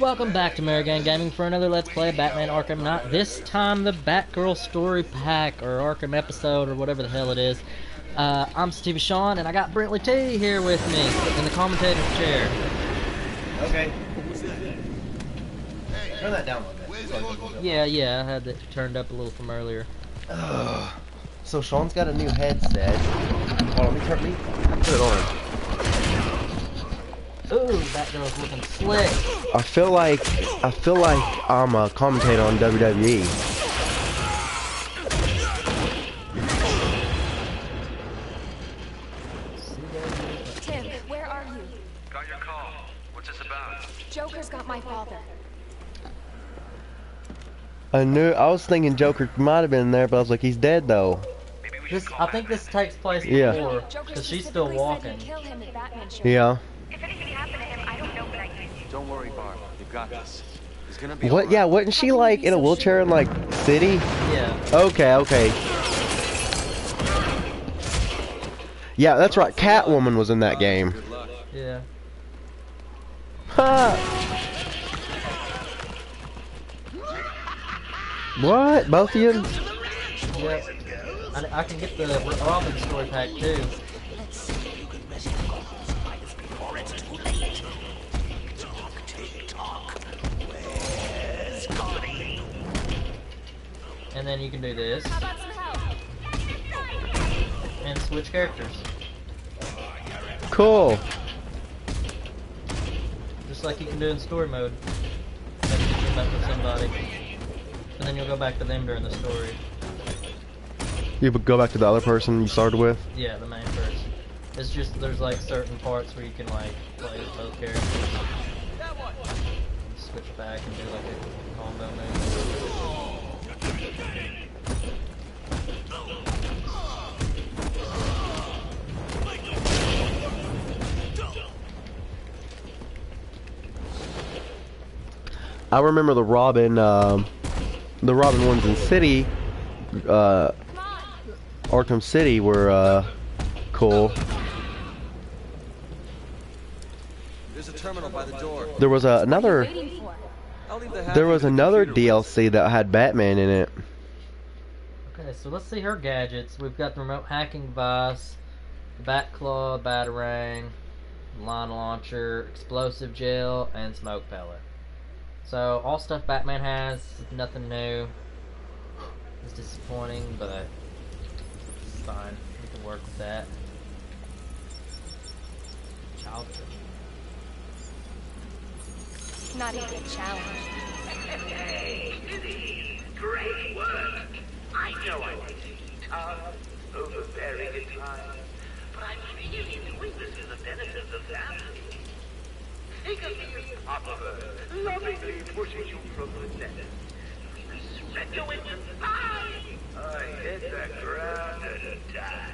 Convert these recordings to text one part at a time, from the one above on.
Welcome back to Mary Gang Gaming for another Let's Play of Batman Arkham Knight. This time the Batgirl story pack, or Arkham episode, or whatever the hell it is. Uh, I'm Sativa Sean, and I got Brently T here with me in the commentator's chair. Okay. Turn that down a little bit. Yeah, yeah, I had it turned up a little from earlier. So Sean's got a new headset. Hold on, let me turn me. Put it on. Ooh, Batgirl's looking slick. I feel like I feel like I'm a commentator on. WWE. Tim, where are you? Got your call. What's this about? Joker's got my father. I knew I was thinking Joker might have been there, but I was like, he's dead though. Maybe we should This, I think this takes place before, Joker because she's still walking. to kill him at Batman show. Yeah. If anything happened to him, I don't know what I could do. Don't worry, Barb. You've got this. He's gonna be What? all Yeah. right. Wasn't she like in a wheelchair in like city? Yeah. Okay. Okay. Yeah, that's right. Catwoman was in that game. Yeah. Ha! What? Both of you? Yep. I, I can get the Robin story pack too. And then you can do this How about some help? and switch characters. Cool. Just like you can do in story mode. Like you team up with somebody. And then you'll go back to them during the story. You would go back to the other person you started with. Yeah, the main person. It's just there's like certain parts where you can like play with both characters. Switch back and do like a I remember the Robin, um, the Robin ones in City, uh, Arkham City were uh, cool. There's a terminal by the door. There was a, another, Waiting for. I'll leave the happy there was another. DLC that had Batman in it. Okay, so let's see her gadgets. We've got the remote hacking device, the bat claw, batarang, line launcher, explosive gel, and smoke pellet. So all stuff Batman has, nothing new. It's disappointing, but it's fine. We can work with that. Childhood. Not even a challenge. Great work. I know I was tough, overbearing at times, but I'm really doing this for the benefit of the family. Think of me as Papa, lovingly pushing you from the net. We spread you into fire. I hit the ground and die.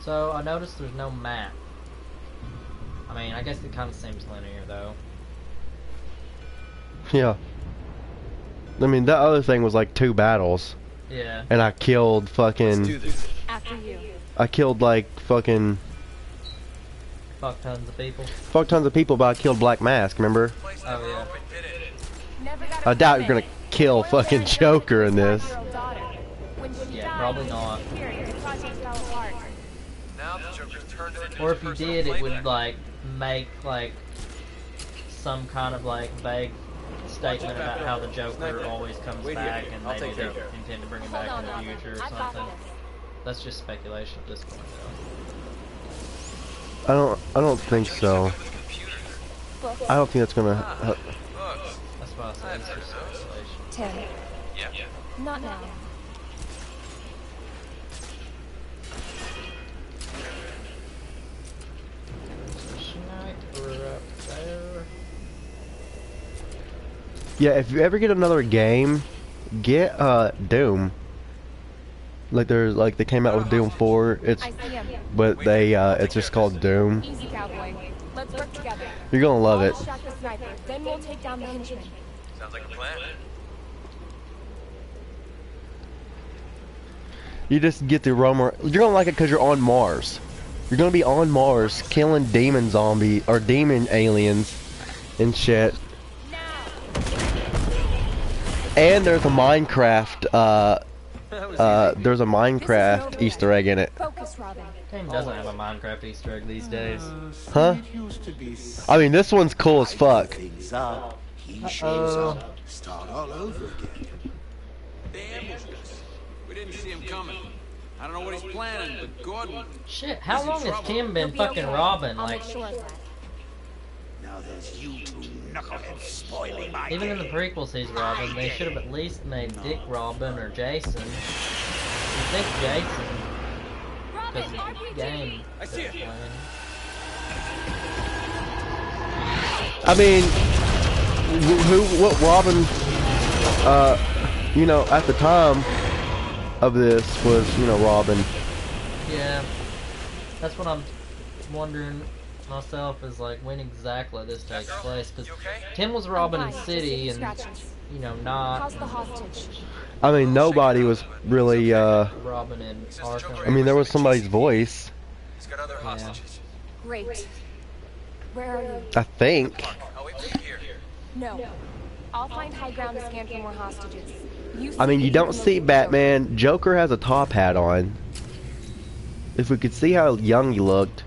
So I noticed there's no map. I mean, I guess it kind of seems linear though. Yeah. I mean, that other thing was like two battles, Yeah. and I killed Let's do fucking, this. After you. I killed like fucking, Fuck tons of people. fuck tons of people, but I killed Black Mask. Remember? Oh yeah. Never got I doubt you're gonna kill fucking Joker in this. Yeah, probably not. Here, your project fell apart. Now the turned into Or his if you personal did, it would like make like some kind of like vague statement about how the Joker always comes back and I'll maybe they it. intend to bring him back in the future or something. This. That's just speculation at this point, I don't, I don't think so. With the computer. Books. I don't think that's gonna. Uh, That's why I said it's just speculation. Tim. Yeah. Not now. Tonight we're up there. yeah, if you ever get another game, get uh Doom. Like there's like they came out with Doom 4. It's I but they uh it's just called Doom. Easy, cowboy. Let's work together. You're gonna love it. distract the sniper. Then we'll take down the henchman. Sounds like a plan. You just get the aroma. You're gonna like it because you're on Mars. You're gonna be on Mars killing demon zombie or demon aliens and shit. And there's a Minecraft uh That was uh there's a Minecraft Easter egg in it. Focus, Robin. Game doesn't have a Minecraft Easter egg these days. Huh? I mean this one's cool as fuck. Things up. He shows Uh-oh. Start all over again. They ambushed us. We didn't see him coming. I don't know what he's planning, but Gordon. Shit, how long has. Tim been fucking okay. Robin? Like, make sure of that. Now there's you two knuckleheads spoiling my even in the prequels he's Robin. They should have at least made Dick Robin or Jason. You think Jason, because Robin, RPG! game. I see it. playing. I mean who what Robin uh you know at the time of this was, you know, Robin. Yeah, that's what I'm wondering myself is like when exactly this takes place. Because okay? Tim was Robin in a City and scratches. you know not How's the hostage? I mean nobody was really uh Robin in Arkham. I mean there was somebody's voice, He's got other hostages. Great. Where are you? I think. I'll wait for you here. No. I'll find high ground to scan for more hostages. You I mean, you don't see. Batman. Joker has a top hat on. If we could see how young he looked.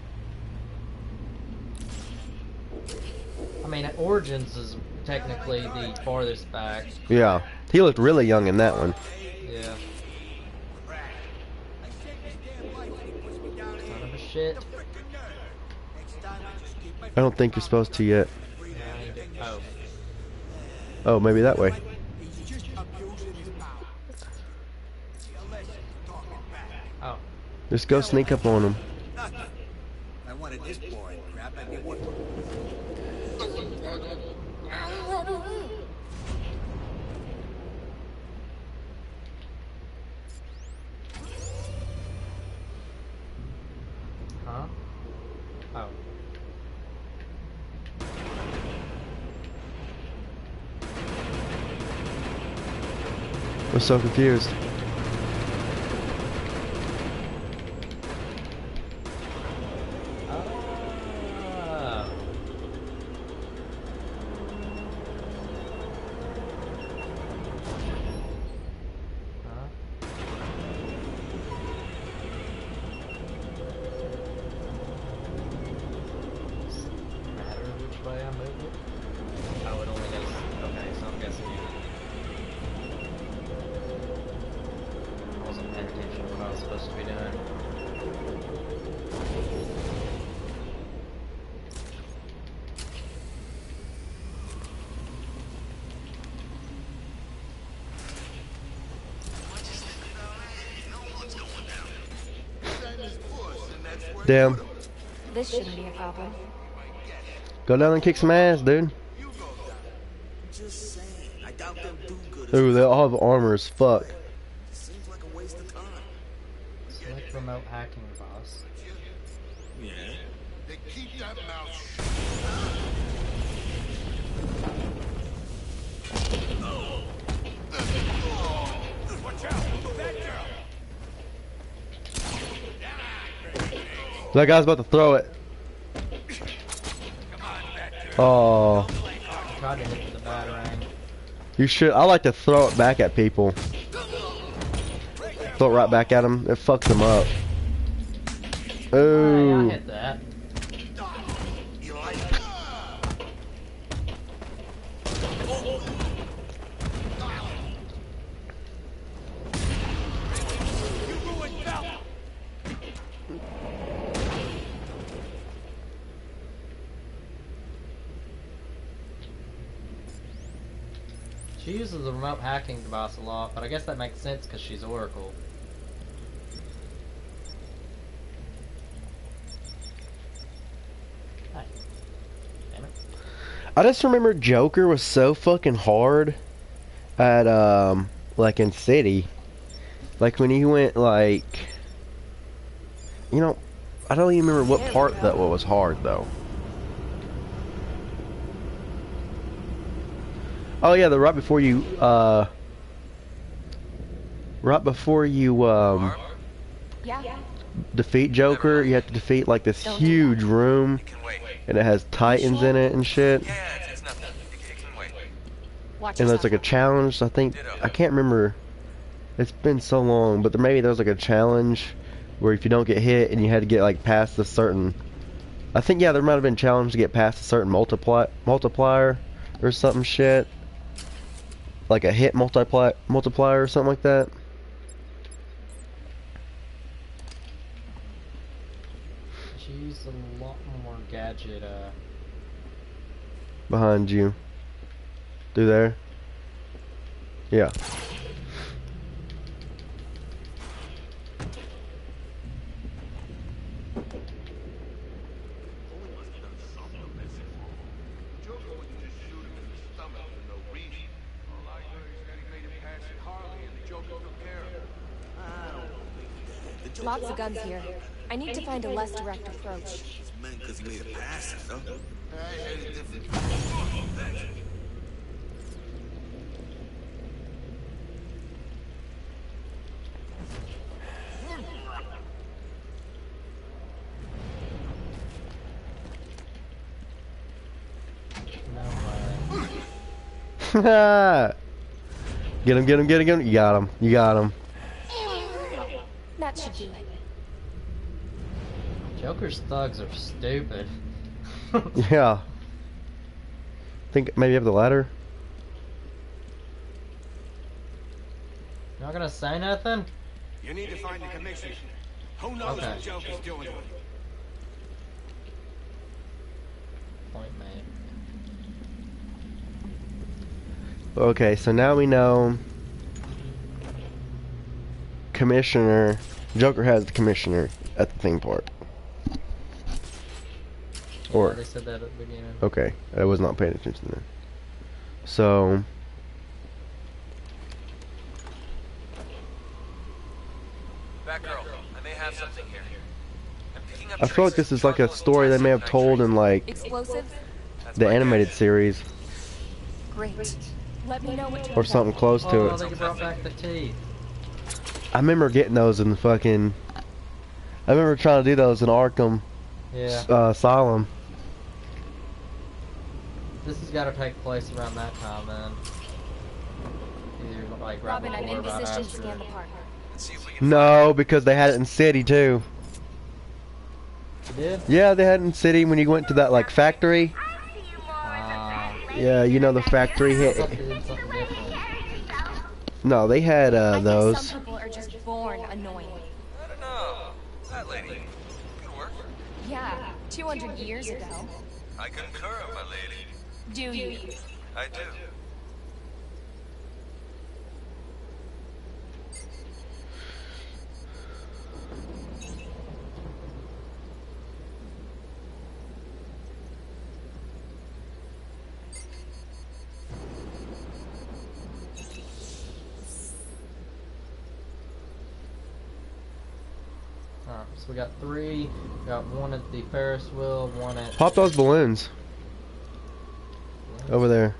I mean, Origins is technically the farthest back. Yeah. He looked really young in that one. Yeah. Son of a shit. I don't think you're supposed to yet. Oh. Oh, maybe that way. Oh. Just go sneak up on him. I wanted this boring crap. I'd be one. Huh? Oh. I'm so confused. Damn. This shouldn't be a problem. Go down and kick some ass, dude. Just saying. I doubt they'll do good. Ooh, they all have armor as fuck. Seems like a waste of time. Select remote hacking boss. Yeah. That guy's about to throw it. Oh, Tried to hit the batarang. you should. I like to throw it back at people. Throw it right back at them. It fucks them up. Ooh. She uses the remote hacking device a lot, but I guess that makes sense because she's Oracle. Hey. Damn it. I just remember Joker was so fucking hard at um like in City. Like when he went like you know, I don't even remember what part that was hard though. Oh yeah, the right before you uh right before you um Yeah. defeat Joker, you have to defeat like this Don't huge room, It and it has titans in it and shit. Yeah, it's, it's. It, it can wait. Watch And there's like a challenge. I think I can't remember. It's been so long, but there maybe there's like a challenge where if you don't get hit and you had to get like past a certain. I think yeah, there might have been a challenge to get past a certain multiply multiplier or something shit. Like a hit multiply multiplier or something like that. She used a lot more gadget. Uh, behind you. Through there. Yeah. Guns here. I need to find a less direct approach. Man, because he made it past it, though. no way. get him, get him, get him, get him. You got him. You got him. That should do it. Joker's thugs are stupid. Yeah. Think maybe have the ladder. Not gonna say nothing? You need to find the commissioner. Who knows Okay. what Joker's doing? Point made. Okay, so now we know. Commissioner. Joker has the commissioner at the theme park. Yeah, Or they said that at the beginning. okay, I was not paying attention then. So Batgirl, I may have something here. I'm picking up I feel like this is like a story they may have told in like Explosives? The animated series Great. Let me know what or something close to Oh, it. they brought back the teeth. I remember getting those in the fucking. I remember trying to do those in Arkham Yeah. uh, Asylum. This has got to take place around that time then. Either like right Robin, I'm in right position to scan the park. Let's see if we can No, because they had it in City too. Did? Yeah, they had it in City when you went to that like factory. Ah, Yeah, you know the factory hit. something, something different. No, they had uh, those. people are just born annoying. I don't know. That lady. Good work. Yeah, 200 years ago. I concur, my lady. Do you? I do. Alright, so we got three. We got one at the Ferris wheel, one at. Pop those balloons over there.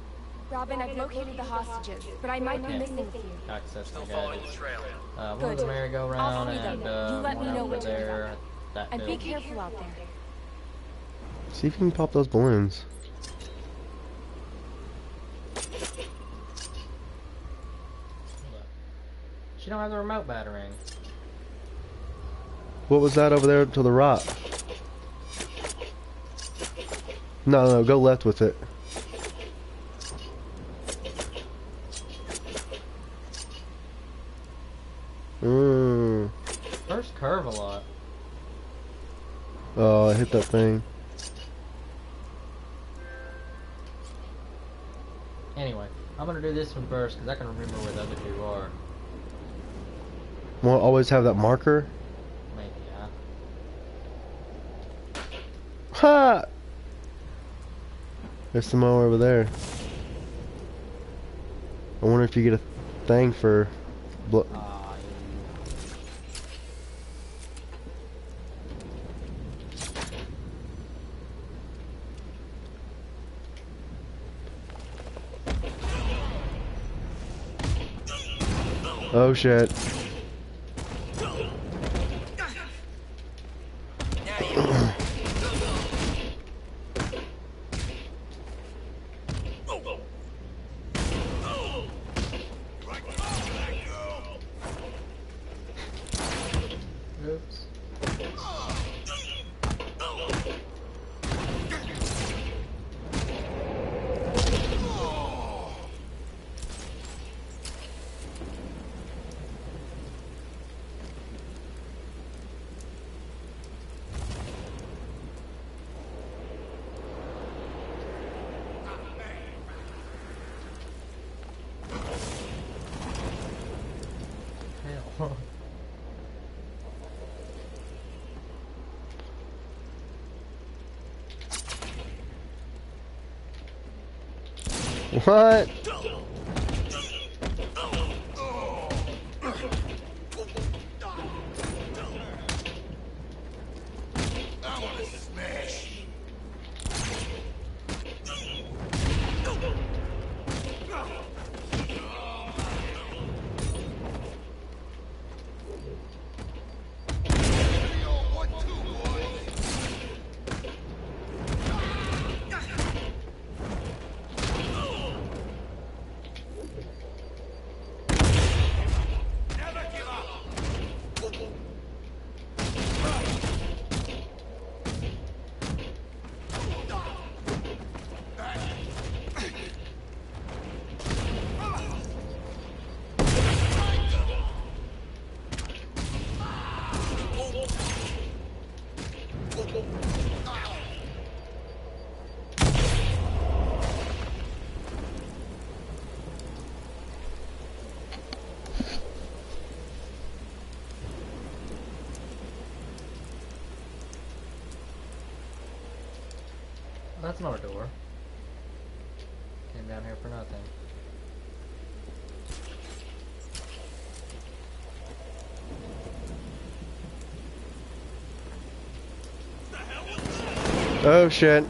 Robin, I've located the hostages, but I might be Yeah. missing a few. Access Still the following the trail. Uh, Good. one's merry-go-round I'll free them. and You uh, let me one know over what to do. there. That And be careful out there. See if you can pop those balloons. She don't have the remote battery. What was that over there to the right? No, no, go left with it. Mmm. First curve a lot. Oh, I hit that thing. Anyway, I'm gonna do this one first because I can remember where the other two are. Won't always have that marker. Maybe, yeah. Ha! There's some more over there. I wonder if you get a thing for. Blo- uh, Ah, oh shit. What? That's not a door. Came down here for nothing. Oh shit.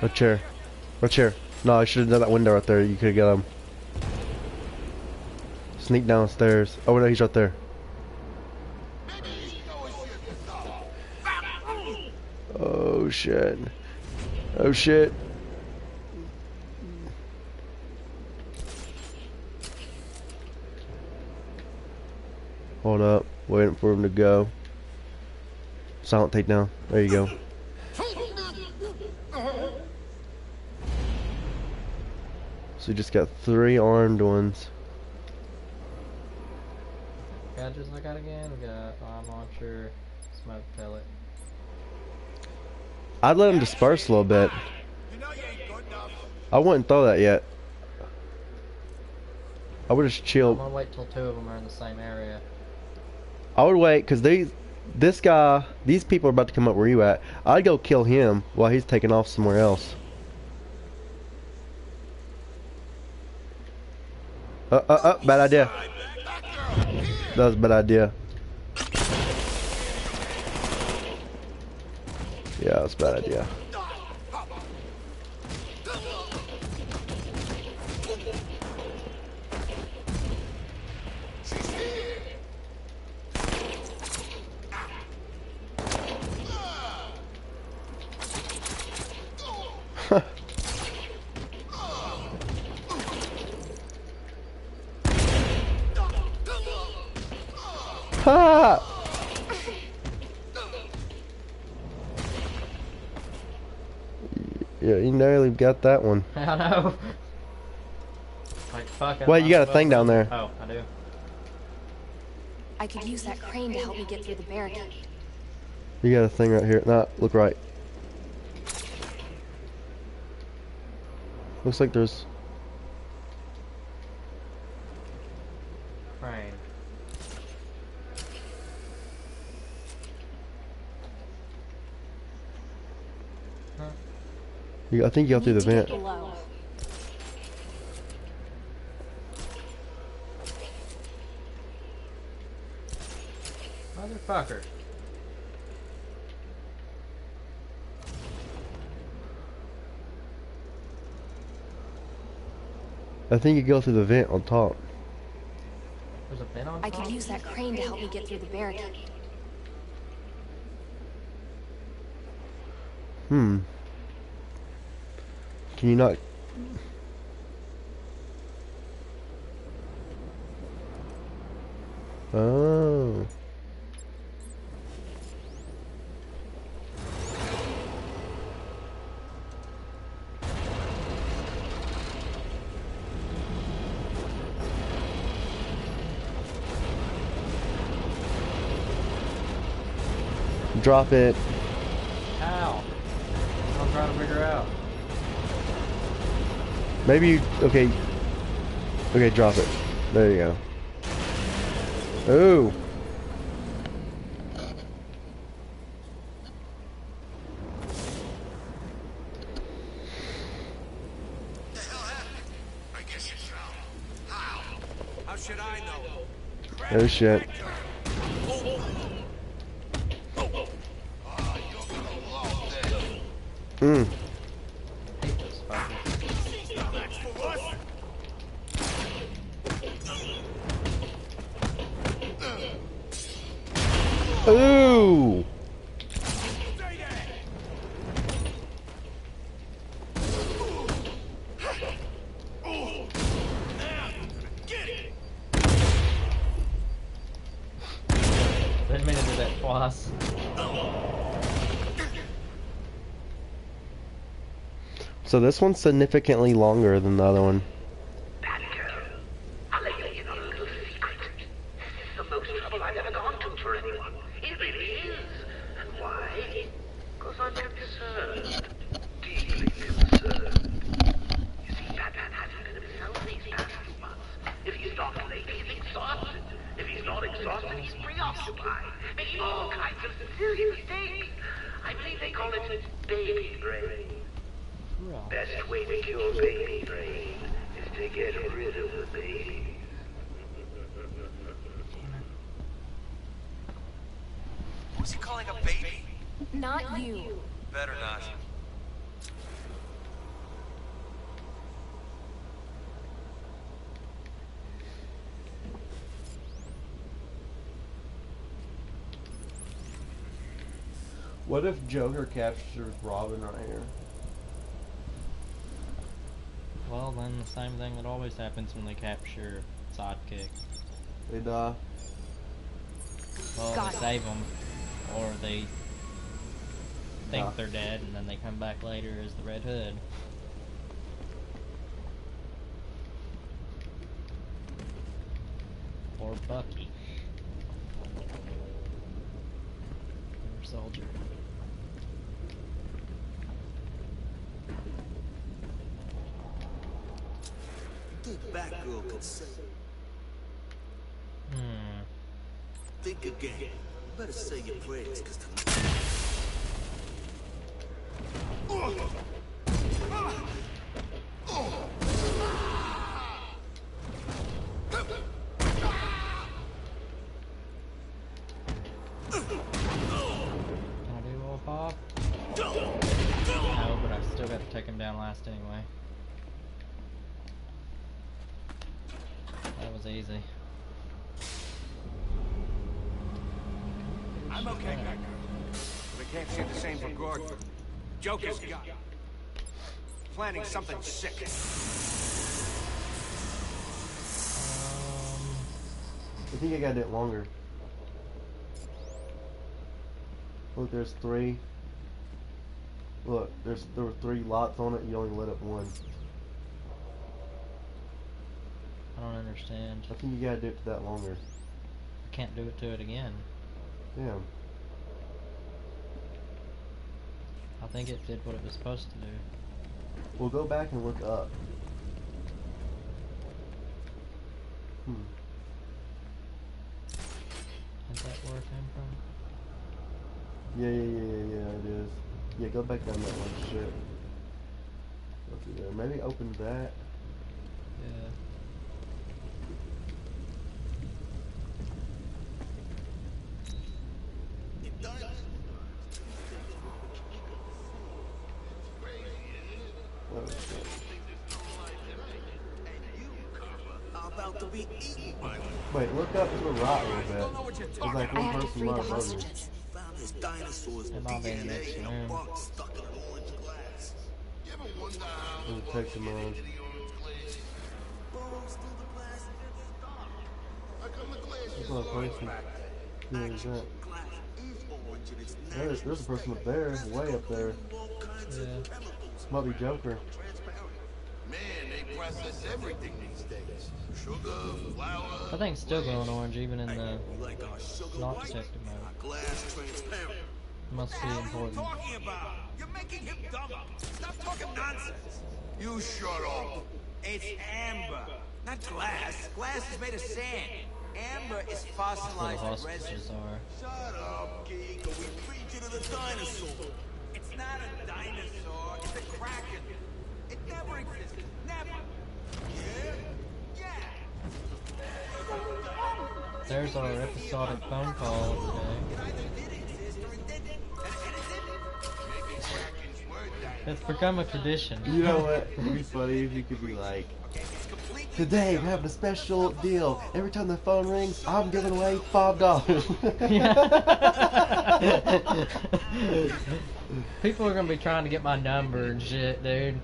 What chair? What chair? No, I should have done that window right there. You could get him. Um, Sneak downstairs. Oh no, he's right there. Oh shit. Oh shit. Hold up. Waiting for him to go. Silent takedown. There you go. So you just got three armed ones. Gadgets I got again. We got bomb launcher, smoke pellet. I'd let him disperse a little bit. You know you ain't good enough. I wouldn't throw that yet. I would just chill. I'm gonna wait till two of them are in the same area. I would wait because these, this guy, these people are about to come up where you at. I'd go kill him while he's taking off somewhere else. Uh, uh, uh, bad idea. That was a bad idea. Yeah, that was a bad idea. Ha! Yeah, you nearly got that one. I know. Like fucking. Wait, you got a thing down there. Oh, I do. I could use that crane to help me get through the barricade. You got a thing right here. Nah, look right. Looks like there's. Crane. You, I think you got through the Need to get vent. Motherfucker. I think you go through the vent on top. There's a vent on I could use that crane to help me get through the barricade. Hmm. Can you not? Oh. Drop it. Maybe you. Okay. Okay, drop it. There you go. Ooh. I guess you So this one's significantly longer than the other one. Batgirl, I'll let you in on a little secret. This is the most trouble I've ever gone to for anyone. It really is. And why? Because I'm concerned. Deeply concerned. You see, Batman hasn't been himself these past few months. If he's not late, he's exhausted. If he's not exhausted, he's preoccupied, making all kinds of serious mistakes. I believe they call it baby brain. Best way to cure baby brain is to get rid of the baby. Who's he calling a baby? Not you. Better not. What if Joker captures Robin right here? Well, then the same thing that always happens when they capture sidekick. They die. Well, Got they it. save them, or they think Ah. they're dead, and then they come back later as the Red Hood. Or Bucky. Or Soldier. Think Batgirl could say. Hmm. Think again. Better say your prayers, cause tonight. Joker's got planning something sick. Um, I think I got to do it longer. Look, there's three. Look, there's there were three lots on it. You only lit up one. I don't understand. I think you gotta do it to that longer. I can't do it to it again. Damn. I think it did what it was supposed to do. We'll go back and look up. Hmm. Is that where it came from? Yeah, yeah, yeah, yeah, yeah, it is. Yeah, go back down that one shit. Go through there. Maybe open that. Yeah. You done? Oh, shit. I'm about to be eaten by one. Wait, look up to the right a Don't know little what you're bit. There's talking like I one have to person free the right above you. hostages. Found his dinosaurs It might be in the next DNA in room. a box stuck in orange glass. You ever wonder how We'll take them on. burrows through the glass and get stuck? How come the glass There's is not a orange person. back there? Who is that? Glass is orange and it's There's, there's a person up there, way up there. all kinds Yeah. Might be Joker. Transparent. Man, they process everything these days. Sugar, flour. I think it's still glowing orange even in the like not our mode. glass transparent. Must be the hell are you important. talking about? You're making him dumber. Stop talking nonsense. You shut up. It's amber, not glass. Glass is made of sand. Amber is fossilized resin. are. Shut up, geek, or we preaching to the dinosaur. It's not a dinosaur. It's a kraken. It never existed. Never. There's our episodic phone call of the day. It either did exist or it didn't. And, and it didn't. Maybe Krakens were dinosaurs. It's become a tradition. You know what? It'd be funny if you could be like, Okay, it's completely today we're having a special deal. Every time the phone rings, I'm giving away five dollars. People are gonna be trying to get my number and shit, dude.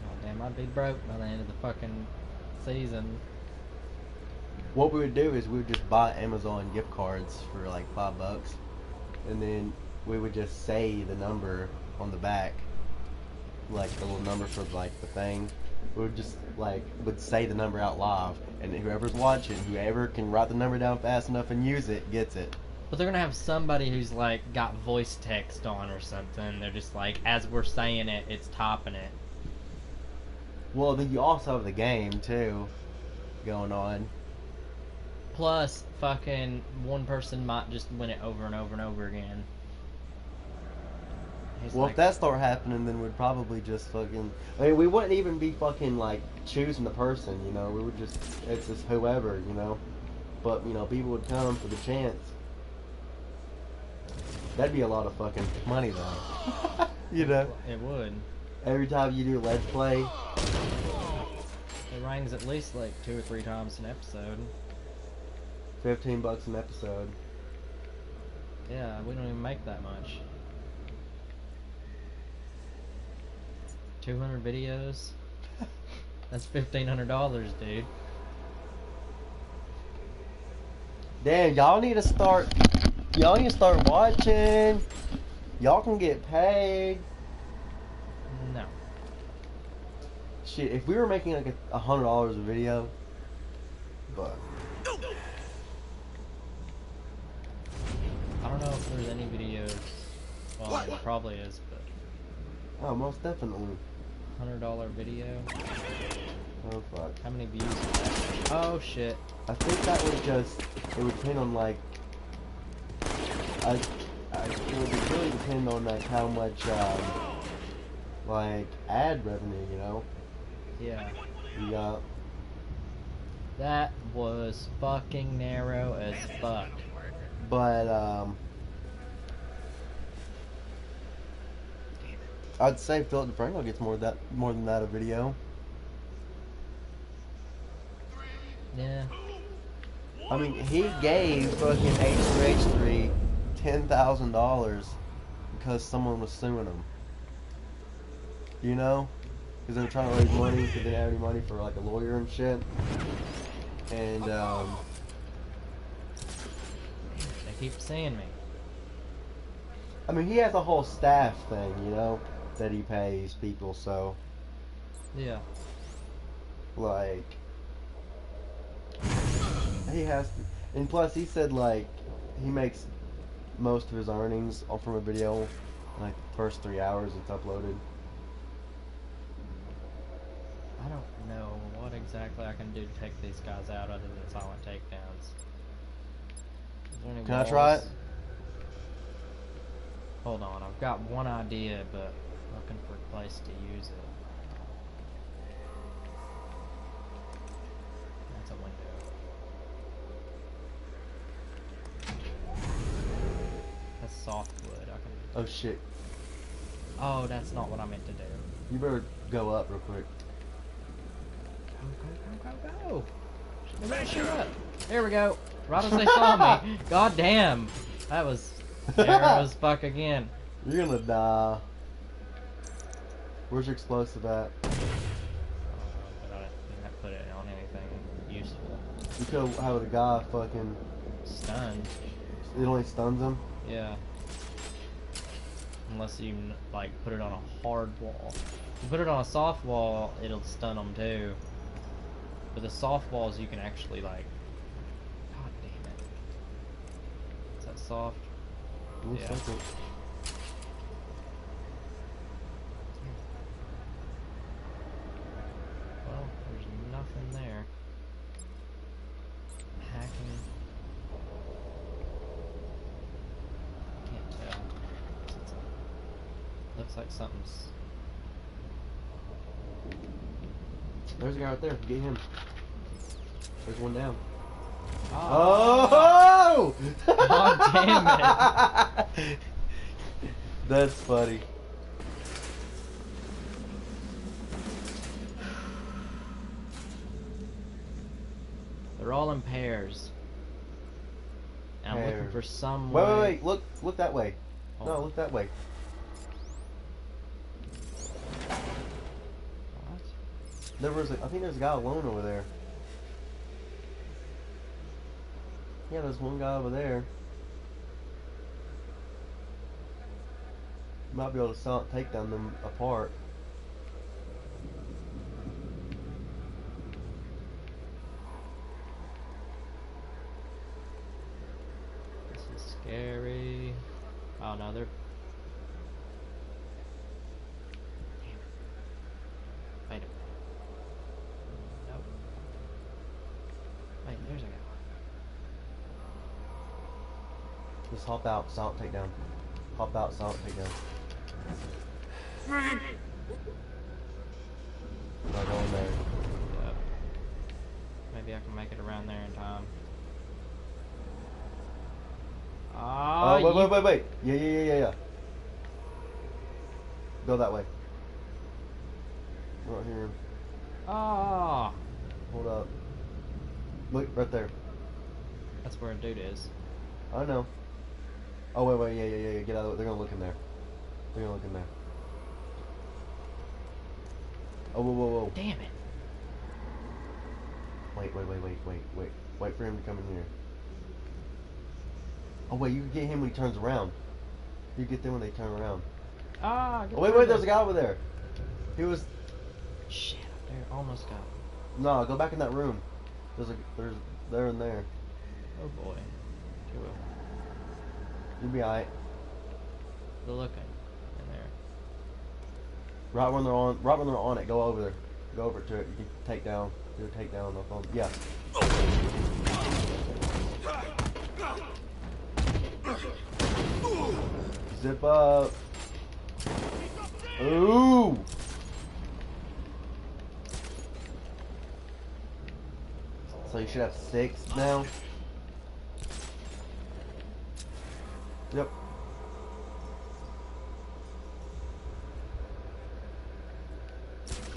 God damn, I'd be broke by the end of the fucking season. what we would do is we would just buy Amazon gift cards for like five bucks, and then we would just say the number on the back, like the little number for like the thing. We would just like would say the number out live, and whoever's watching, whoever can write the number down fast enough and use it, gets it. But they're gonna have somebody who's like got voice text on or something. They're just like, as we're saying it, it's topping it. Well, then you also have the game too, going on. Plus, fucking one person might just win it over and over and over again. He's Well, like, if that start happening, then we'd probably just fucking. I mean, we wouldn't even be fucking like choosing the person, you know. We would just it's just whoever, you know. But you know, people would come for the chance. That'd be a lot of fucking money, though. you know, it would. every time you do let's play, It rings at least like two or three times an episode. fifteen bucks an episode. Yeah, we don't even make that much. 200 videos? That's $1,500, dude. Damn, y'all need to start. Y'all need to start watching. Y'all can get paid. No. Shit, if we were making like a, a hundred dollars a video, but I don't know if there's any videos. Well, there probably is, but oh, most definitely. $100 video? Oh fuck. How many views? Oh shit. I think that would just it would depend on like I, I it would really depend on like how much um like ad revenue you know Yeah. got. That was fucking narrow as fuck. But um, I'd say Philip DeFranco gets more that more than that a video. Yeah. I mean, he gave fucking H3H3 ten thousand dollars because someone was suing him. You know, because they were trying to raise money because they didn't have any money for like a lawyer and shit. And um, They keep seeing me. I mean, he has a whole staff thing, you know, that he pays people. So Yeah. like, he has, to, and plus he said like he makes most of his earnings off from a video, like the first three hours it's uploaded. I don't know what exactly I can do to take these guys out other than silent takedowns. Is there any Can I try it? Hold on, I've got one idea, but looking for a place to use it. That's a window. That's softwood. I can. Oh shit! Oh, that's not what I meant to do. You better go up real quick. Go, go, go, go, go! Up! There we go! Right as they saw me! God damn! That was narrow as fuck again. You're gonna die. Where's your explosive at? Uh, but I didn't put it on anything useful. You could have a guy fucking. Stunned. It only stuns him. Yeah. Unless you like put it on a hard wall. If you put it on a soft wall, it'll stun them too. But the soft walls you can actually like. God damn it! Is that soft. One Yeah. second. Well, there's nothing there. Hacking. Can't tell. Looks like something's. There's a guy right there. Get him. There's one down. Oh! Oh! God damn it! That's funny. They're all in pairs. And I'm looking for some Wait, way. wait, wait. Look, look that way. Oh, No, look that way. what? There was, a, I think there's a guy alone over there. Yeah, there's one guy over there. Might be able to take down them apart. This is scary. Oh no, they're. Damn it. Wait a minute. Nope. Wait, there's a guy. Hop out, silent take down. Hop out, silent take down. Not going there. Yep. Maybe I can make it around there in time. Ah, Oh, wait, wait, wait, wait. Yeah, yeah, yeah, yeah, yeah. Go that way. Right here. Ah, Hold up. Look, right there. that's where a dude is. I know. Oh, wait, wait, yeah, yeah, yeah. Get out of the way. They're gonna look in there. They're gonna look in there. Oh, whoa, whoa, whoa. Damn it! Wait, wait, wait, wait, wait, wait. Wait for him to come in here. Oh, wait, you can get him when he turns around. You get them when they turn around. Ah, Oh, wait, wait, there's a guy over there. He was. Shit, up there, almost got. him. No, go back in that room. There's a. There's. There and there. Oh boy, two of them. You'll be alright. They're looking in there. Right when they're on. Right when they're on it, go over there. Go over to it. You can take down. Do a takedown up on. The phone. Yeah. Zip up. Ooh. So you should have six now. Yep.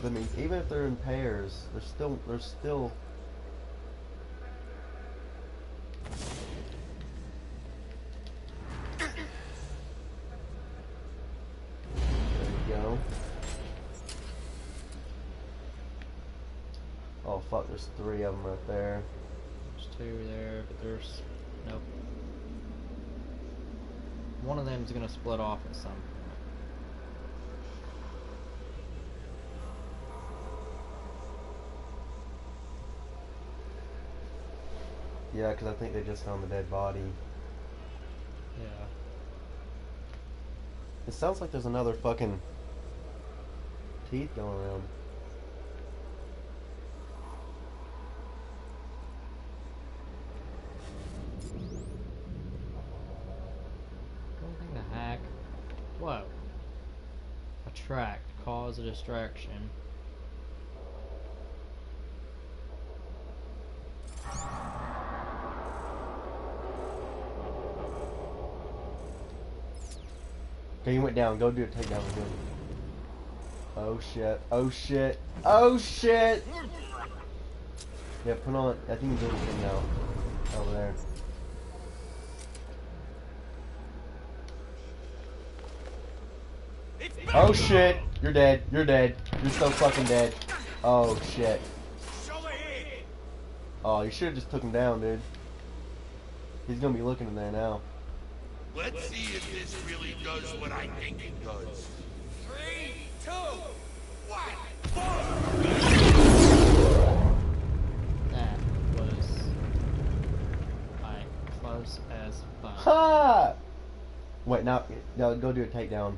That means even if they're in pairs, they're still they're still There you go. Oh fuck, there's three of them right there. There's two there, but there's One of them is gonna split off at some point. Yeah, because I think they just found the dead body. Yeah. It sounds like there's another fucking teeth going around. Anything to hack? Whoa. Attract. Cause a distraction. Okay, you went down. Go do a takedown. Oh shit. Oh shit. Oh shit! Yeah, put on. I think you did it now. Over there. Oh shit! You're dead. You're dead. You're so fucking dead. Oh shit. Oh, you should have just took him down, dude. He's gonna be looking in there now. Let's see if this really does what I think it does. Three, two, one. That was like close as fuck. Ha! Wait, now, no, go do a takedown.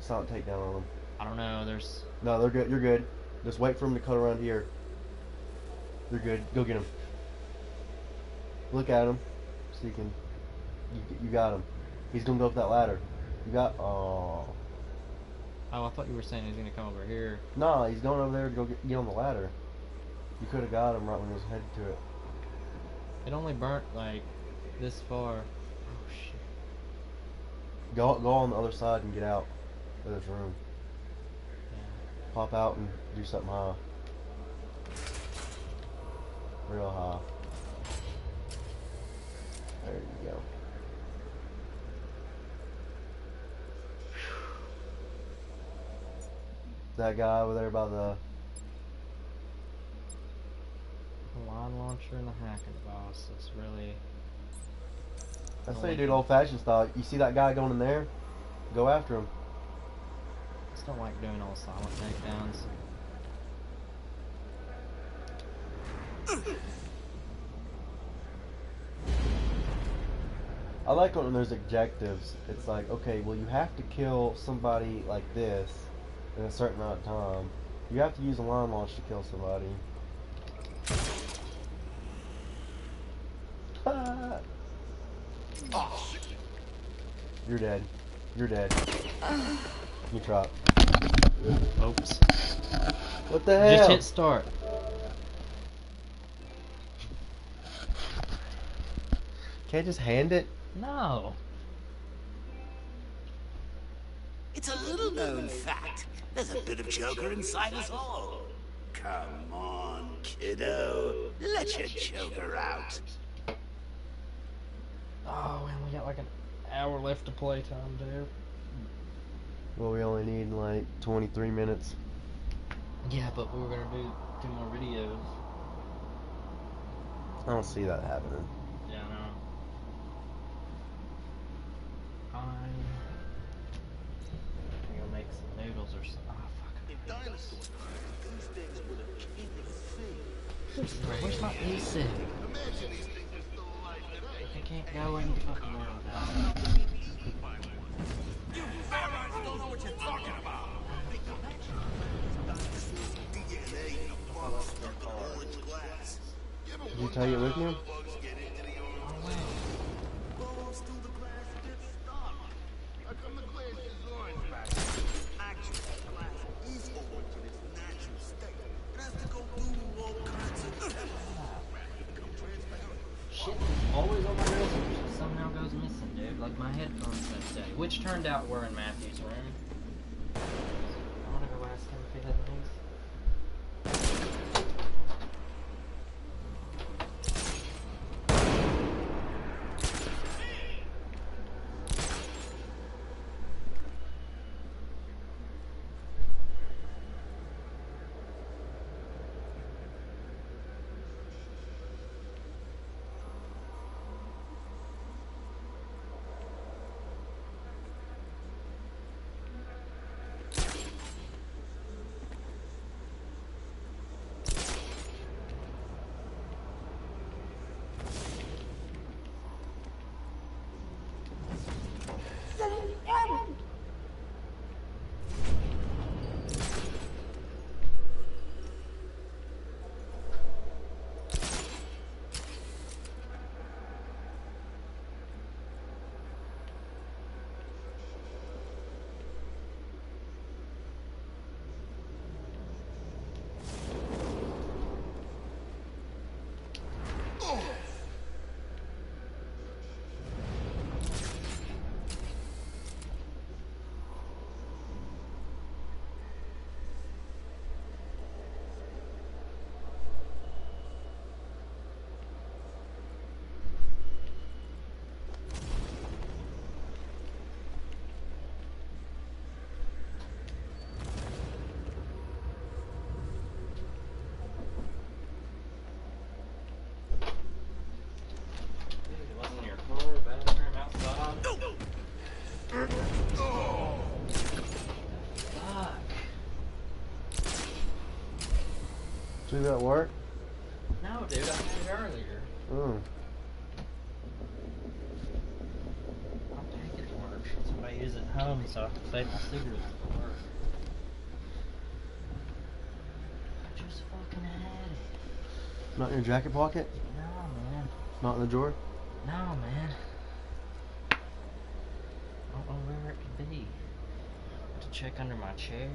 Silent takedown on them. I don't know. There's. No, they're good. You're good. Just wait for them to cut around here. You're good. Go get him. Look at him. So you can. You, you got him. He's gonna go up that ladder. You got. Oh. Oh, I thought you were saying he's gonna come over here. No, he's going over there to go get, get on the ladder. You could have got him right when he was headed to it. It only burnt like this far. Oh shit. Go go on the other side and get out of this room. Pop out and do something high. Real high. There you go. That guy over there by the line launcher and the hacking boss. It's really. I say dude old fashioned style. You see that guy going in there? Go after him. I just don't like doing all silent takedowns. I like when there's objectives. It's like, okay, well you have to kill somebody like this in a certain amount of time. You have to use a line launch to kill somebody. Ah. You're dead. You're dead. You drop. Oops. What the hell? Just hit start. Can't just hand it. No. It's a little known fact. There's a bit of Joker inside us all. Come on, kiddo. Let your Joker out. Oh, man, we got like an hour left to play time, dude. Well, we only need like 23 minutes. Yeah, but we're gonna do two more videos. I don't see that happening. Yeah, I know. I'm gonna make some noodles or something. Oh, ah, fuck. Dinosaurs. These things were the king of the sea. Where's my AC? Imagine these things are still alive today. I can't go any fucking more without it. don't know what you're talking about. DNA bugs stuck in orange glass. You Did you take it with how you? Dude. Like my headphones that day. Which turned out were in Matthew's room. I wanna go ask him if he had things. It wasn't in your car, bathroom, outside. Fuck. See that work? No, dude, I had it earlier. Mm. I'll take it to work. is at home, so I can save my cigarettes for work. I just fucking had it. Not in your jacket pocket? No, man. Not in the drawer? No, man. I don't know where it could be. To check under my chair.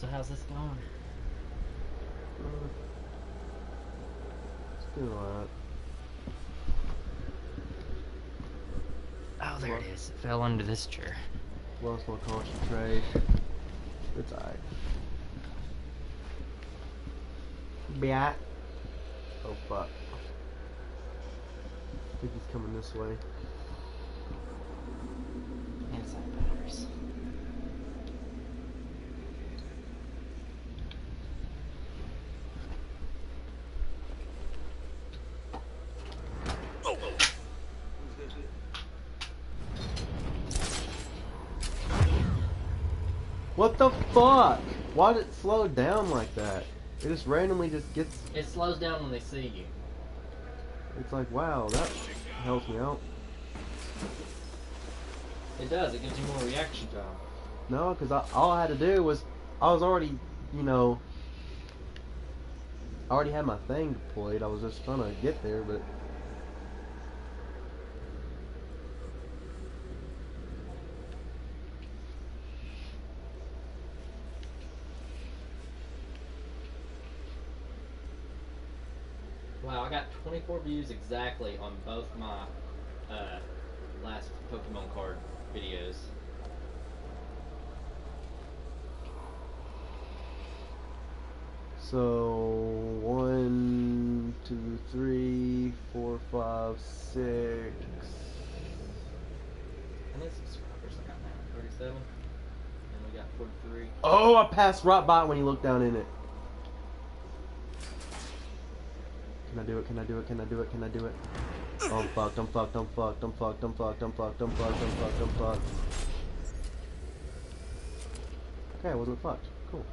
So how's this going? It's doing alright. Oh, there it is. It fell under this chair. Lost my concentration. It's alright. Biat. Oh fuck. I think he's coming this way. Inside batteries. What the fuck? Why did it slow down like that? It just randomly just gets. It slows down when they see you. It's like, wow, that helps me out. It does. It gives you more reaction time. No, because all I had to do was, I was already, you know, I already had my thing deployed. I was just trying to get there, but Wow, I got 24 views exactly on both my uh, last Pokemon card videos. so one, two, three, four, five, six. How many subscribers I got now? 37? And we got 43. Oh, I passed right by when you looked down in it. Can I do it? Can I do it? Can I do it? Can I do it? Oh, I'm fucked. I'm fucked. I'm fucked. I'm fucked. I'm fucked. I'm fucked. I'm fucked. I'm fucked. I'm fucked. Okay, I wasn't fucked. Cool.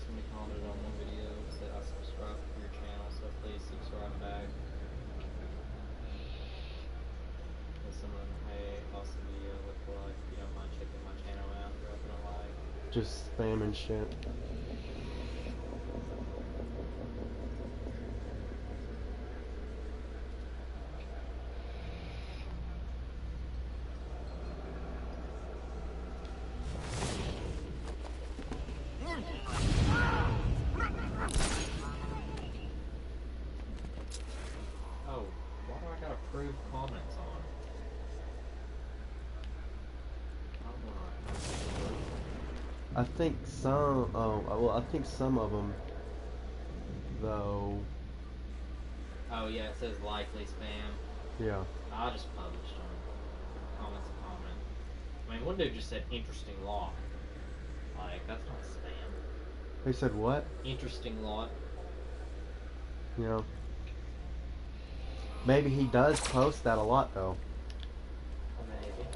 Somebody commented on one video said I subscribe to your channel, so please subscribe back. And someone, hey, awesome video, look like, you don't mind checking my channel out, dropping a like. Just spamming shit. Oh, why do I got approved comments on? I don't know. I think some. Oh, well, I think some of them, though. Oh yeah, it says likely spam. Yeah. I just published them. Comments a comment. I mean, one dude just said interesting lot. Like, that's not spam. They said what? Interesting lot. You know. Maybe he does post that a lot though. Maybe.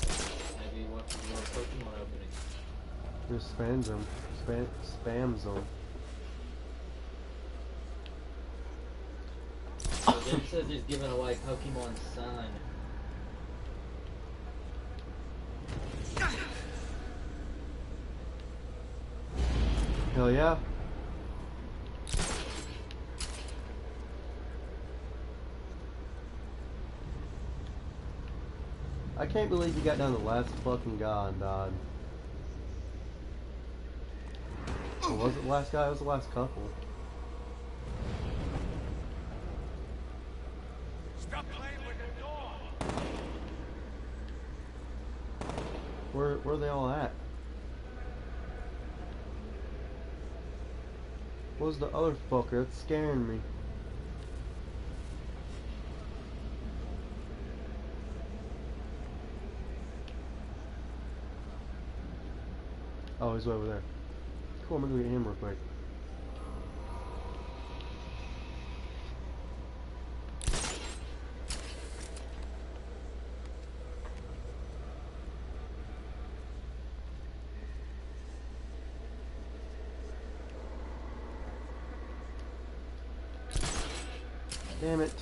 Maybe what your Pokemon opening. Just spams them. Spam spams them. So it says he's giving away Pokemon Sun. Hell yeah. I can't believe you got down the last fucking guy and died. Or was it the last guy? It was the last couple. Stop playing with the door! Where where are they all at? Where's the other fucker? That's scaring me. Oh, he's over there. Cool, I'm gonna go get him real quick. Damn it.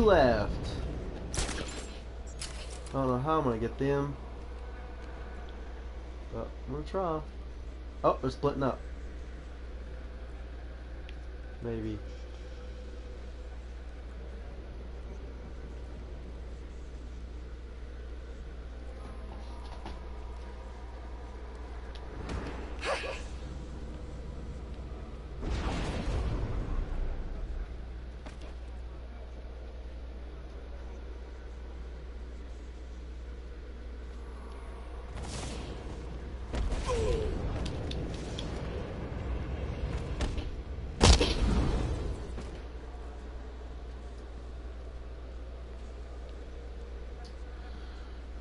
Left. I don't know how I'm gonna get them. But I'm gonna try. Oh, they're splitting up. Maybe.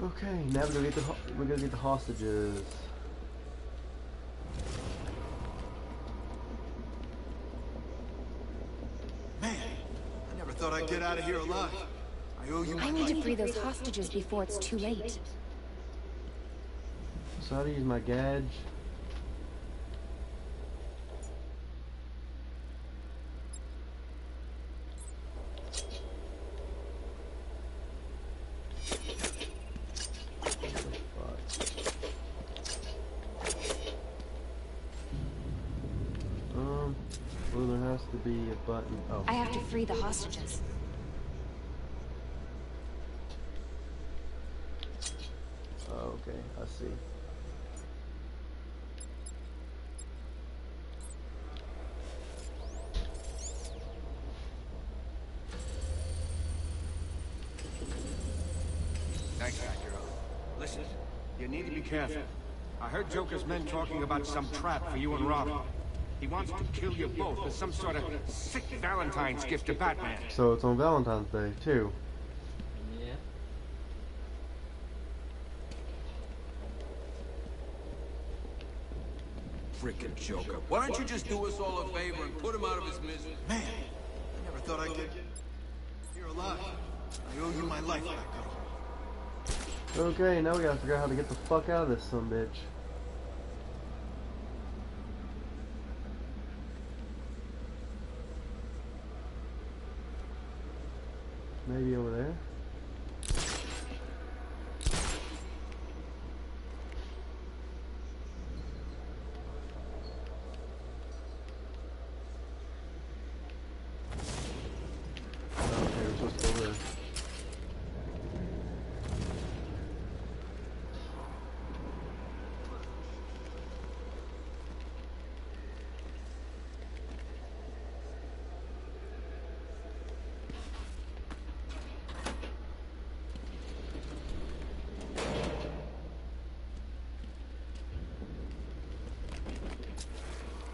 Okay, now we're gonna get the we're gonna get the hostages. Man, I never thought I'd get out of here alive. I owe you my I need to free those hostages before it's too late. So how to use my gadge? Um, well there has to be a button. Oh, I have to free the hostages. oh okay, I see. Thanks, Batgirl. Listen, you need to be careful. I heard Joker's men talking about some trap for you and Robin. He wants to kill you both as some sort of sick Valentine's gift to Batman. So it's on Valentine's Day too. Yeah. Frickin' Joker. Why don't you just do us all a favor and put him out of his misery? Man, I never thought I'd get here alive. I owe you my life, Okay, now we gotta figure out how to get the fuck out of this some bitch. Maybe over there? Okay, we're supposed to go over there.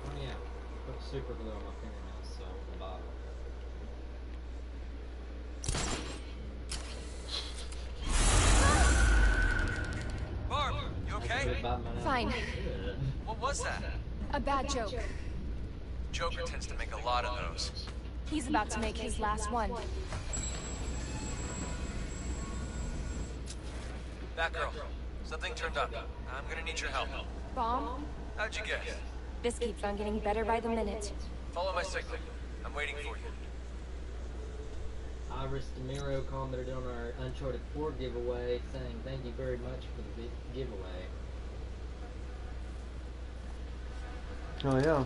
Oh yeah. Put super glue on my fingernails, so the bottle. Barb, you okay? Fine. What was that? A bad joke. Joker tends to make a lot of those. He's about to make his last one. Batgirl, something turned up. I'm gonna need your help. Bomb? How'd you guess? This keeps on getting better by the minute. Follow my signal. I'm waiting for you. Iris DeMiro commented on our Uncharted 4 giveaway saying thank you very much for the giveaway. Oh yeah.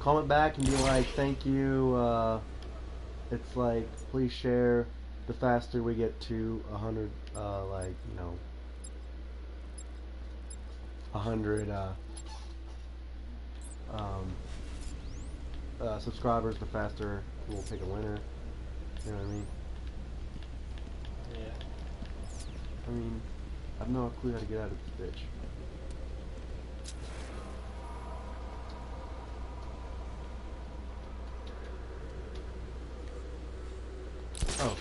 Comment back and be like, thank you. Uh, it's like, please share. The faster we get to a hundred, uh, like you know, a hundred uh, um, uh, subscribers, the faster we'll pick a winner. You know what I mean? Yeah. I mean, I have no clue how to get out of this bitch. Oh.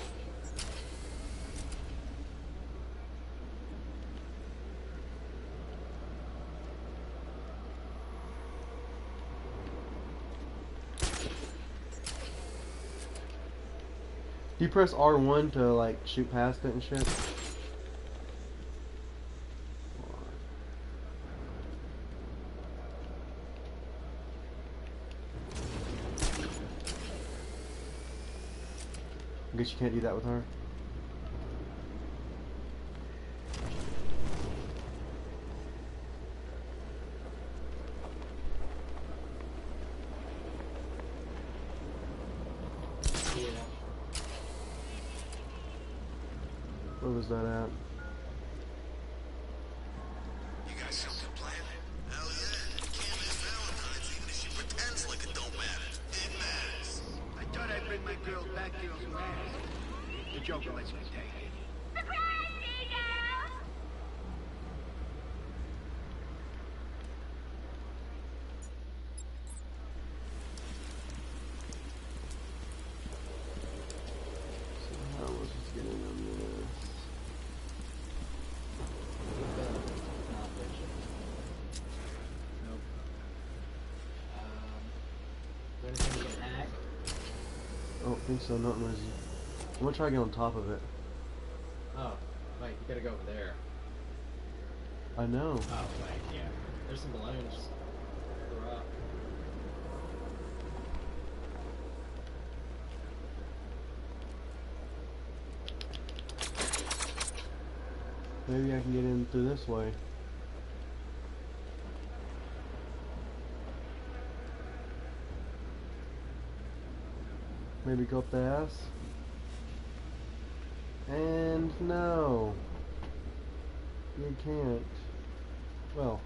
You press R1 to like shoot past it and shit? I guess you can't do that with her. Yeah. Where was that at? You got something planned? Hell yeah. Kim is Valentine's, even if she pretends like it don't matter. It matters. I thought I'd bring my girl back girl's mask. The Joker lets me take it. So how was just getting on this? Not vision. Nope. Um, is there anything you can hack? I don't think so, not you... I'm gonna try to get on top of it. Oh, Mike, you gotta go over there. I know. Oh, wait, yeah. There's some balloons. They're up. Maybe I can get in through this way. Maybe go up the ass. And no. You can't. Well.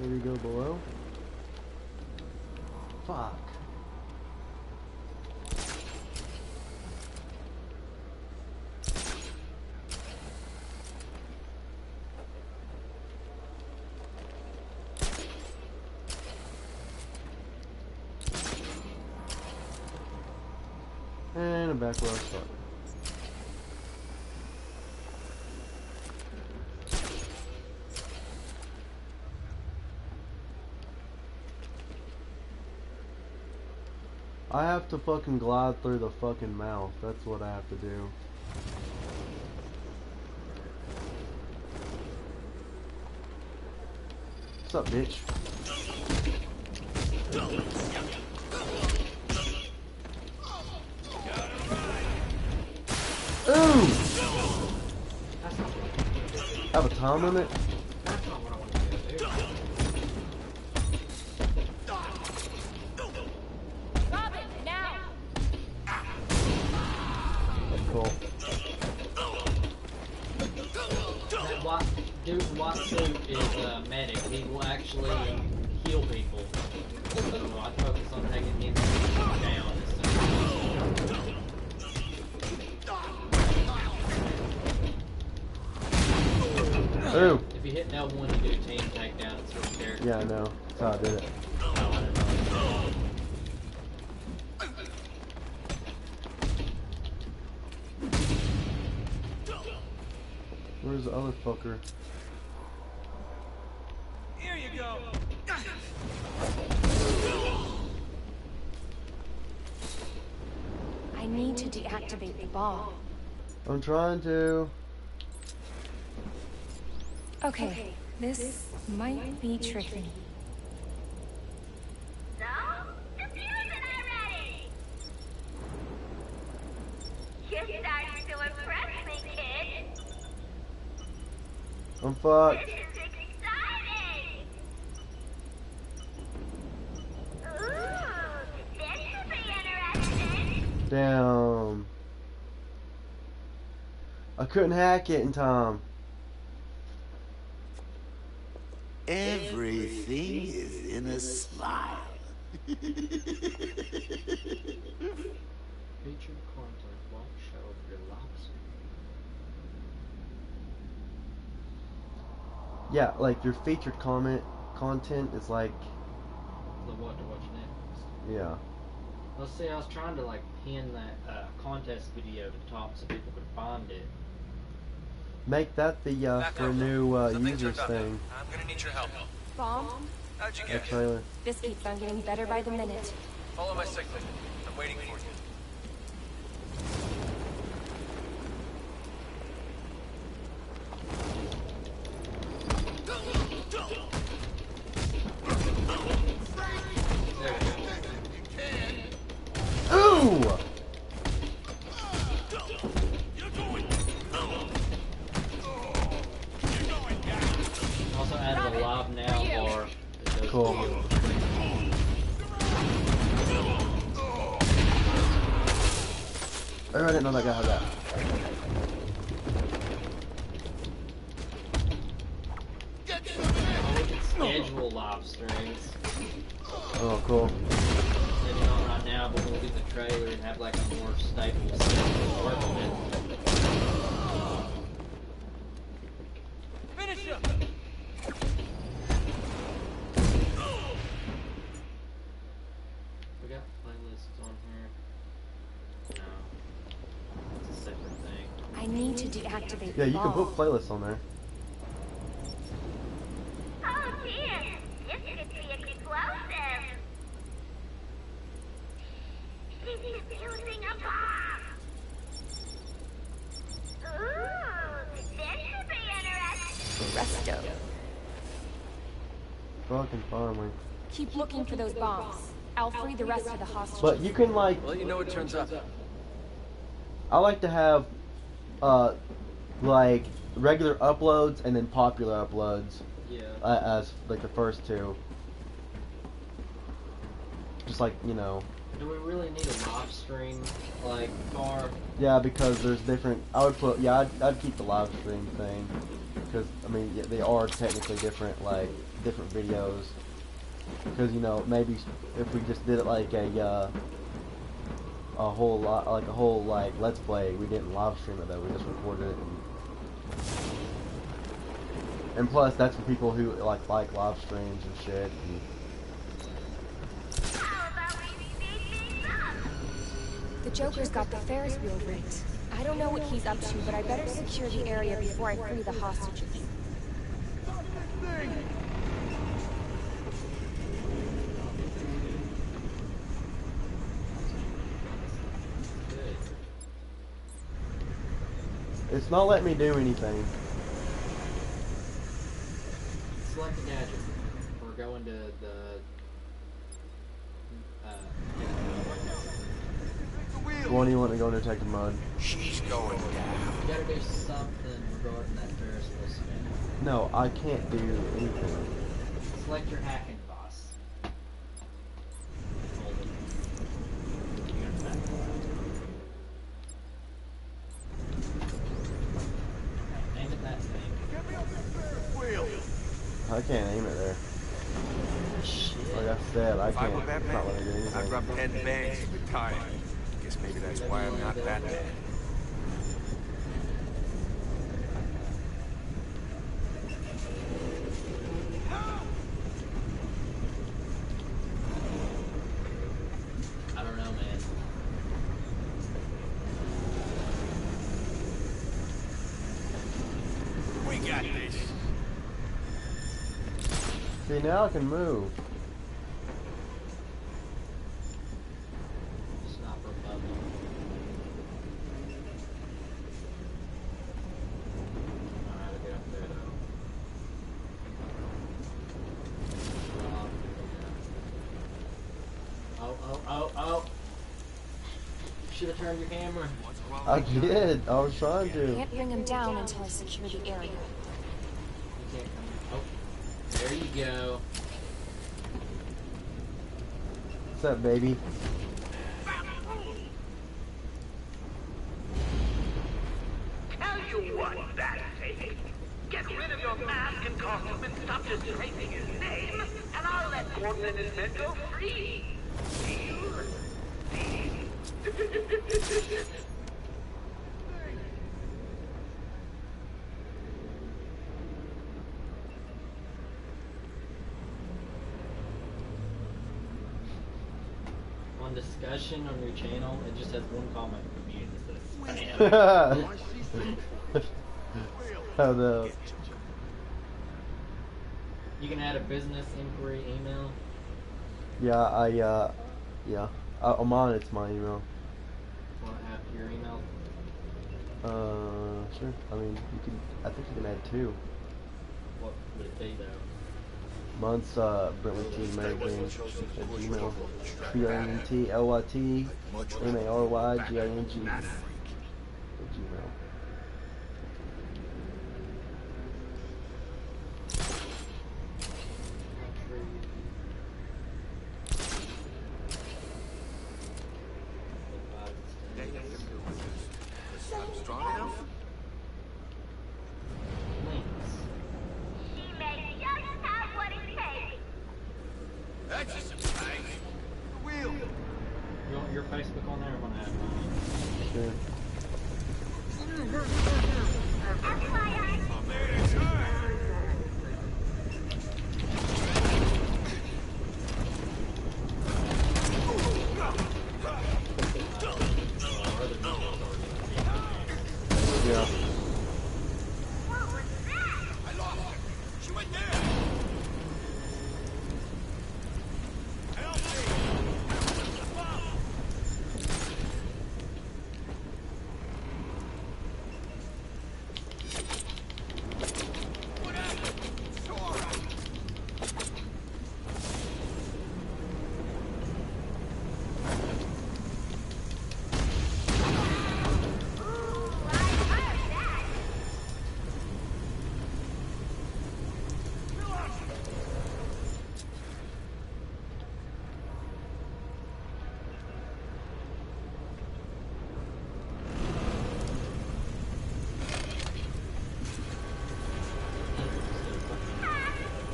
Maybe go below. Fuck. Back where I started. I have to fucking glide through the fucking mouth. That's what I have to do. What's up, bitch? A time to deactivate the bomb. I'm trying to. Okay, this might be tricky. So, defuse it already! You're starting to impress me, kid. I'm fucked. This is exciting! Ooh, this should be interesting. Damn. I couldn't hack it in time. Everything is in a smile. Featured content won't show your. Yeah, like your featured comment content is like, The what to watch next. yeah. Let's see, I was trying to like pin that uh, contest video to the top so people could find it. Make that the uh, Back for up. new uh, users thing. I'm gonna need your help. Bomb? How'd you get here? trailer. This keeps on getting better by the minute. Follow my signal. I'm waiting for you. Oh, I didn't know to deactivate Yeah, you can put playlists on there. Oh dear, this could be explosive. This is using a bomb. Ooh, this should be interesting. Resto. Fucking farming. Keep looking for those bombs. I'll free the rest of the hostages. But you can like, I'll you know what turns up. I like to have, uh, like regular uploads and then popular uploads Yeah. uh, as like the first two. Just like you know, Do we really need a live stream like bar? yeah, because there's different. I would put yeah, I'd, I'd keep the live stream thing because I mean yeah, they are technically different, like different videos. Because you know maybe if we just did it like a uh, a whole lot like a whole like let's play, we didn't live stream it though. We just recorded it. And, and plus, that's for people who like like live streams and shit. And, How about we speed things up? The Joker's got the Ferris wheel rigged. I don't know what he's up to, but I better secure the area before I free the hostages. Good. It's not letting me do anything. Select a gadget. We're going to the. Uh, One do you want to go detect mud? She's going down. you gotta do something regarding that Ferris wheel spin. No, I can't do anything. Select your hacking boss. Hold it. You got that. Aim at that thing. I can't aim it there. Shit. Like I said, I If can't. were It's not Batman, letting me do I'd anything. ten bands and retire. Guess maybe that's why I'm not Batman. I don't know, man. We got this. See, now I can move. Stop her bubble. Alright, I'll get up there though. Oh, oh, oh, oh! oh. Should have turned your camera. I did. I was trying to. Can't bring him down until I secure the area. You can't come. Oh, there you go. What's up, baby? Tell you what, Batfake. Get rid of your mask and costume and stop disgracing his name, and I'll let Gordon and his men go free. Deal? Deal? On discussion on your channel, it just has one comment from me and it says spam. oh no. You can add a business inquiry email. Yeah, I uh, Yeah. Uh, I'm on. It's my email. Want to add your email? Uh, sure. I mean, you can. I think you can add two. What would it be though? Mine's uh, Brently T American at Gmail. B R N T L Y T M A R Y G I N G at Gmail. I'm strong enough? Links. She may just have what it takes. That's a surprise. Wheel. You want your Facebook on there? I want to add mine. Sure. FYI, Yeah. what was that? I lost her. She went there. What happened? Sora! I heard that.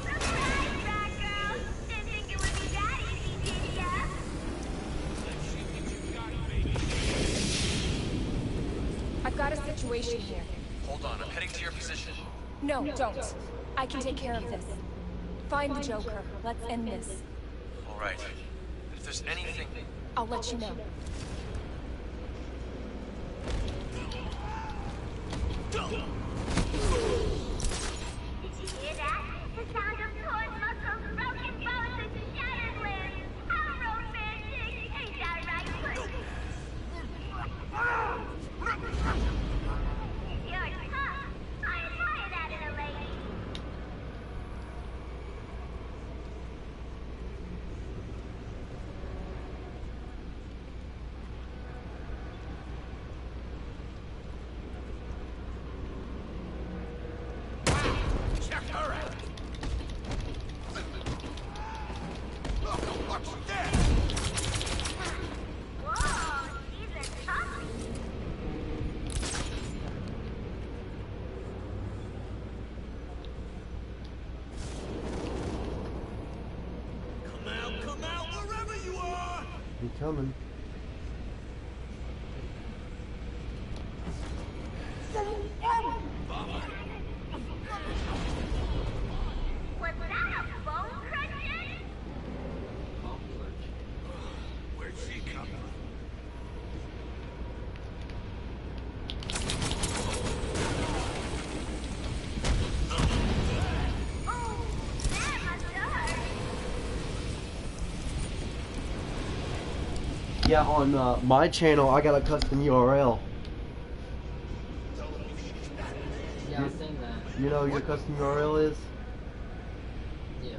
Surprise, Batgirl. Didn't think it would be that easy, did ya? I've got a situation here. Hold on, I'm heading to your position. No, don't. I can take care of this. Find the Joker. Let's end this. All right. If there's anything... I'll let you know. Hear that? The sound of torn muscles, broken bones, and shattered limbs. Our road magic. Ain't that right, Clint? You're tough. I admire that in a lady. Check her out. Look, what's this? Whoa, she's a toughie. Come out, come out, wherever you are. He coming. Was that a bone cruncher? Where'd she come from? Oh, that must have hurt. Yeah, on uh, my channel, I got a custom URL. Yeah, I've seen that. You know what your custom URL is? Yeah.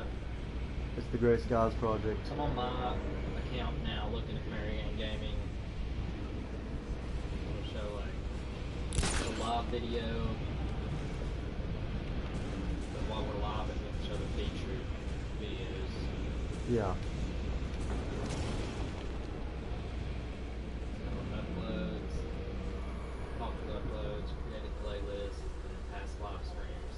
It's the Gray Skies Project. I'm on my account now looking at Mary Gang Gaming. It'll show like the live video. But while we're live, it show the featured videos. Yeah. So uploads, popular uploads, created playlists, and past live streams.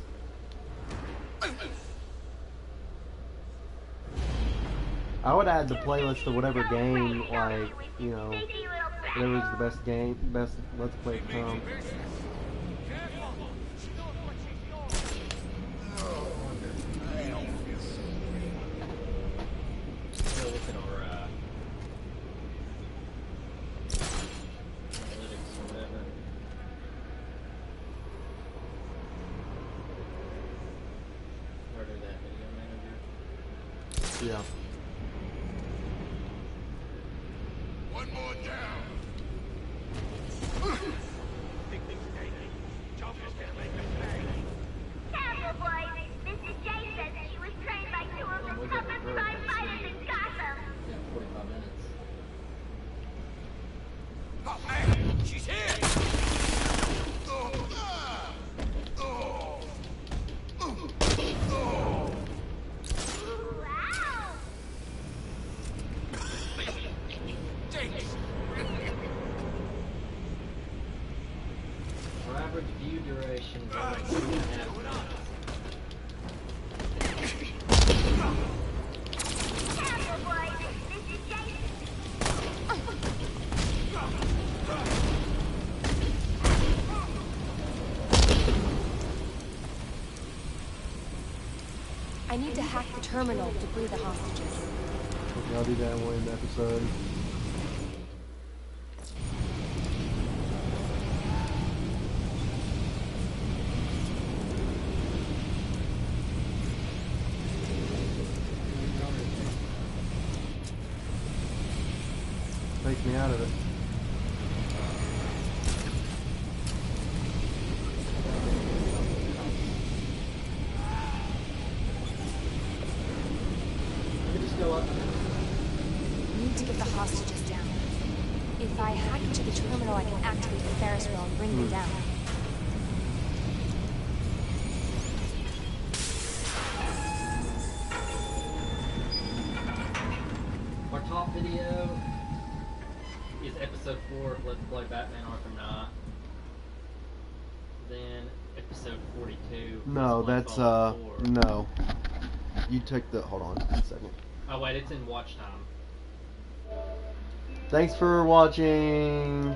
Add the playlist of whatever game, like, you know, whatever whatever's the best game, best Let's Play come. So or down. need to hack the terminal to free the hostages. Okay, I'll do that in one episode. No, that's uh, four. no. You took the. Hold on a second. Oh wait, it's in watch time. Thanks for watching.